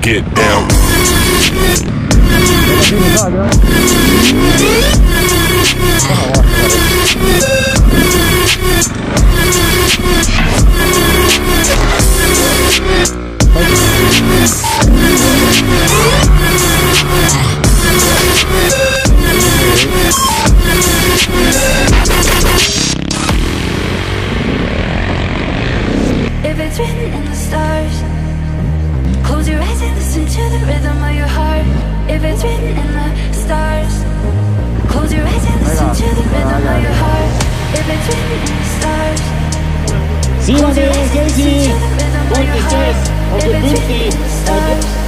get down. If it's written in the stars heart. If it's written in the stars, close your eyes and listen to the rhythm of your heart. If it's written in the stars, close your eyes and listen to the rhythm of your heart. If it's written in the